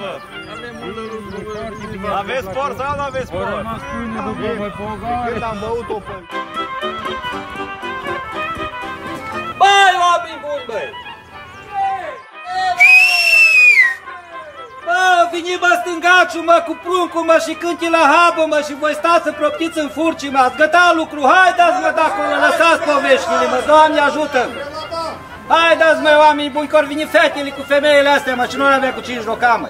văd. Aveți sport sau nu aveți sport? Rămas pâine după mai pogare. Când am băut o până. Băi, oameni buni, băi! Bă, vini mă stângaciu, mă, cu pruncul, mă, și cânti la habă, mă, și voi stați să proptiți în furcii, mă, ați gătat lucru, haideți, mă, dacă mă lăsați poveștile, mă, Doamne ajută -mi. Haideți, mă, oameni buni, că vini fetele cu femeile astea, mă, și nu avea cu cinci roca, mă.